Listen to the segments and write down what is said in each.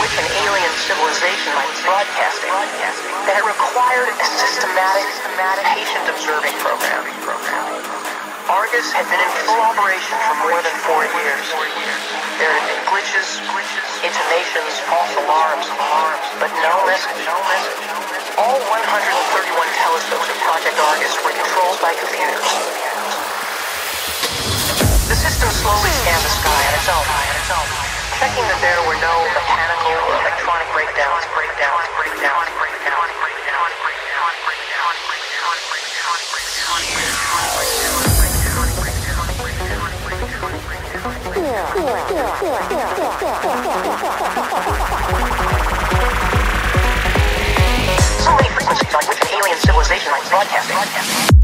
which an alien civilization was broadcasting that had required a systematic, patient observing program. Argus had been in full operation for more than four years. There had been glitches, intimations, false alarms, but no message. All 131 telescopes of Project Argus were controlled by computers. The system slowly scanned the sky on its own, checking that there were no mechanical or electronic breakdowns, breakdowns, breakdowns, breakdowns, breakdowns, breakdowns, breakdowns, breakdowns, breakdowns, breakdowns. So many frequencies on which an alien civilization was broadcasting.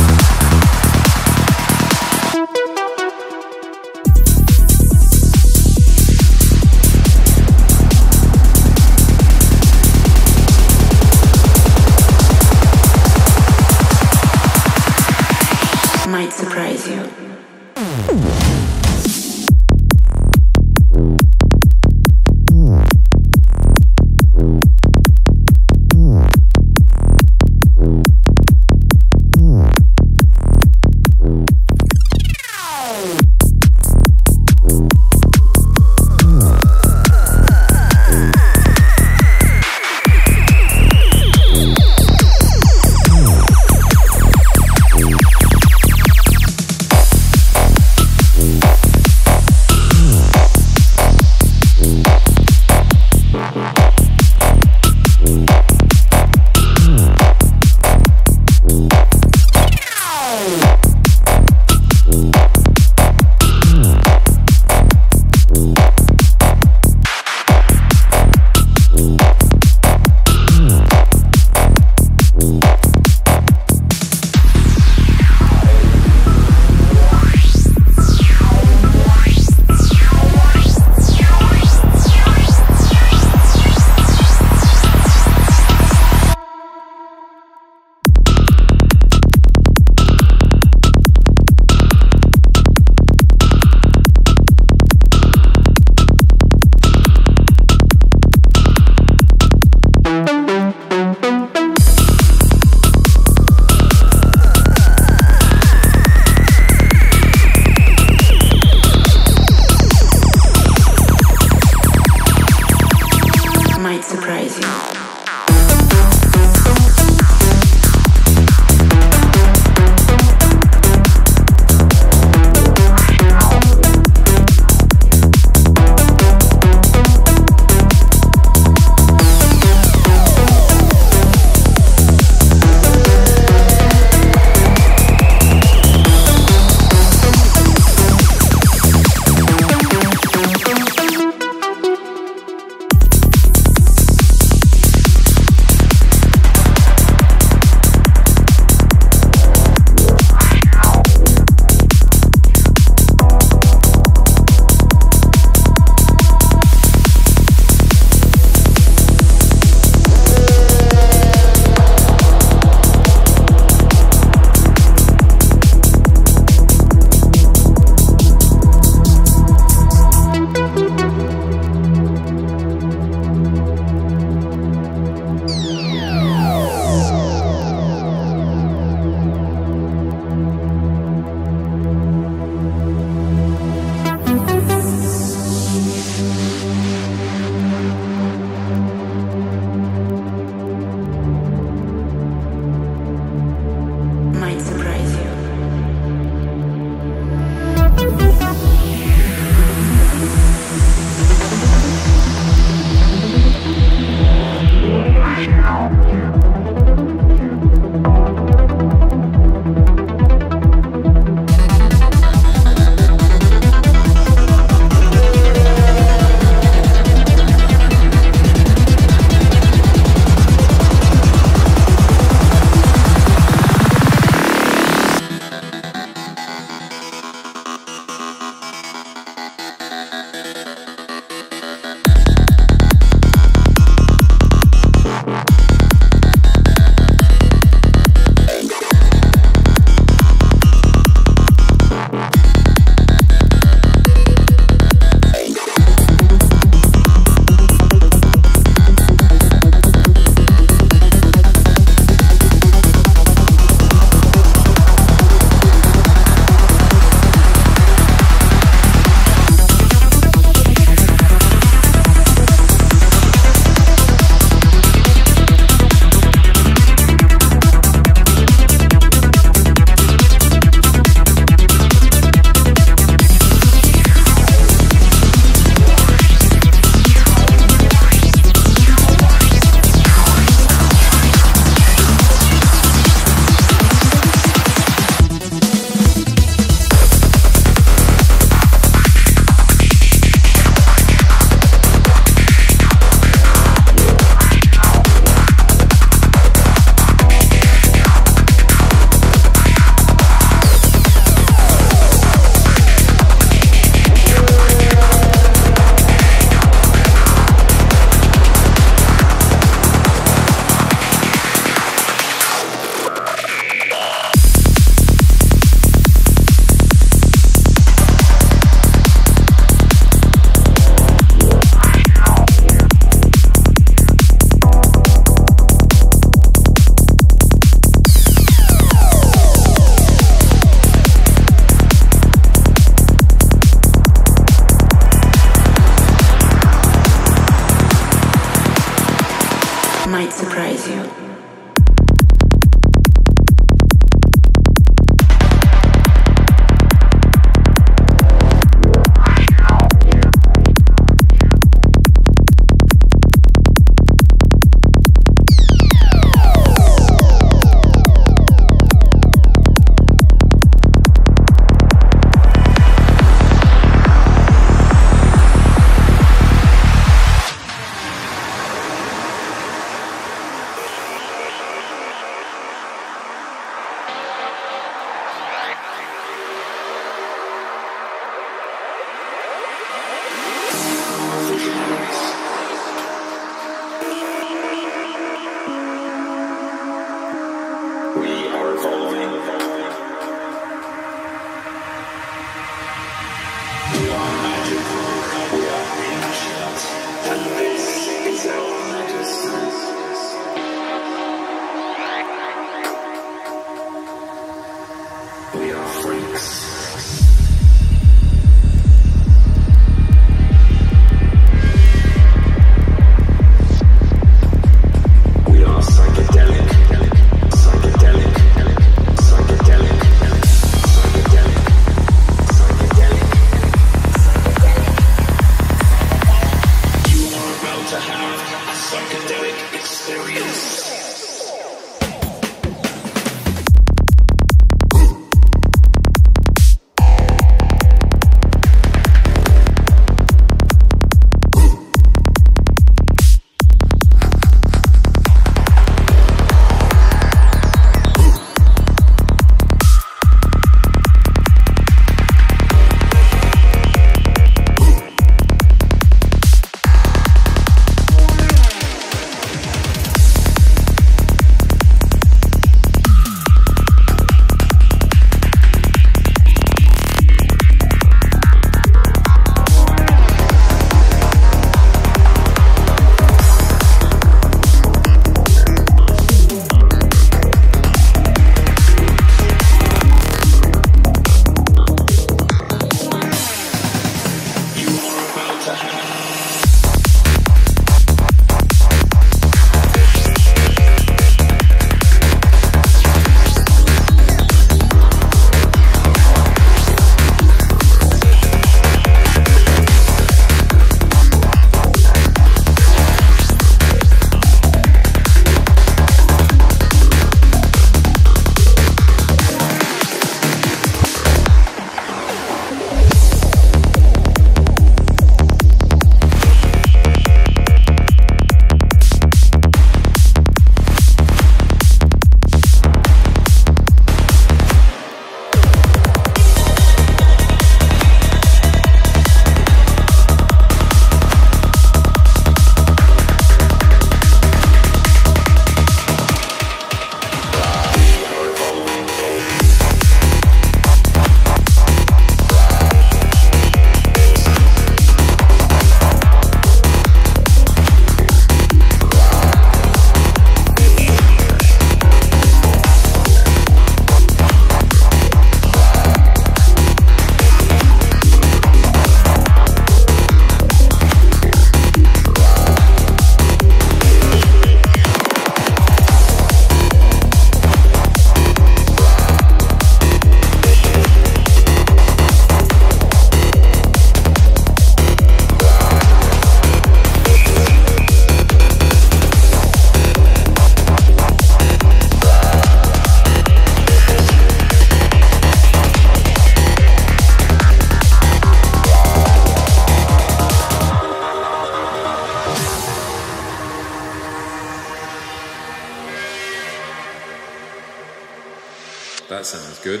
Good.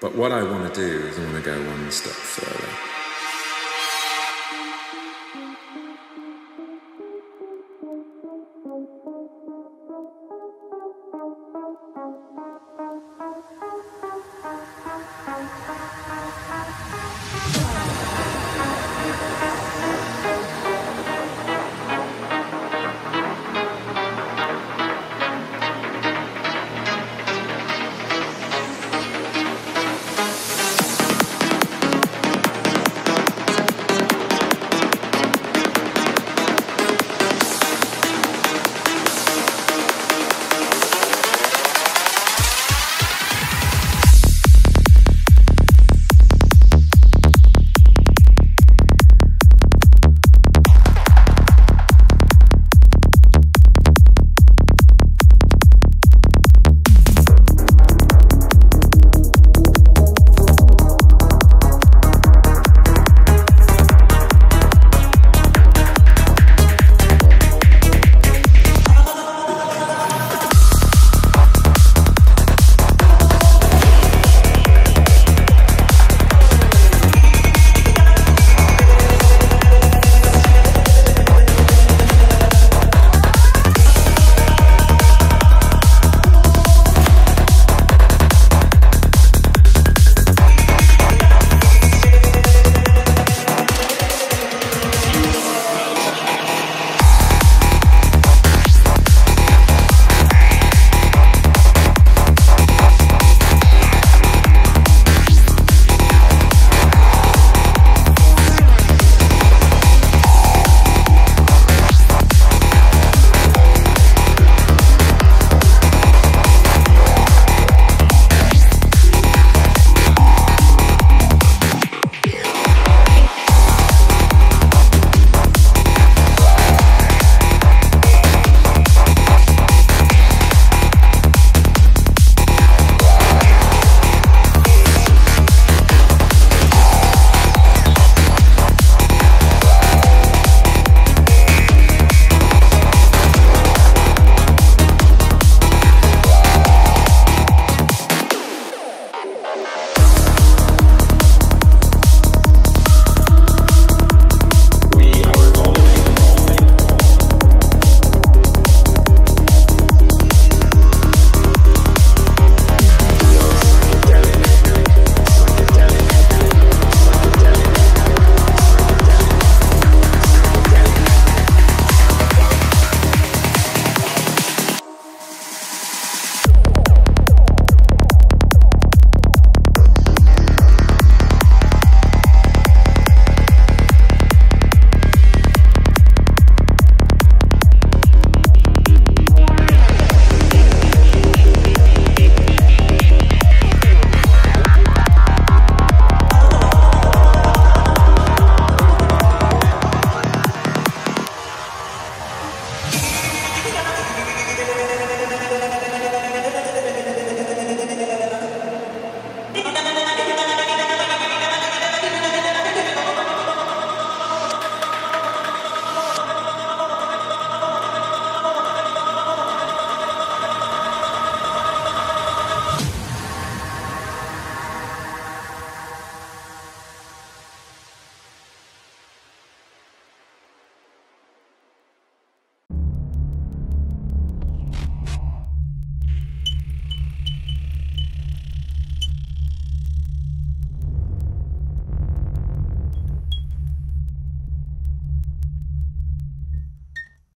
But what I want to do is I want to go one step further.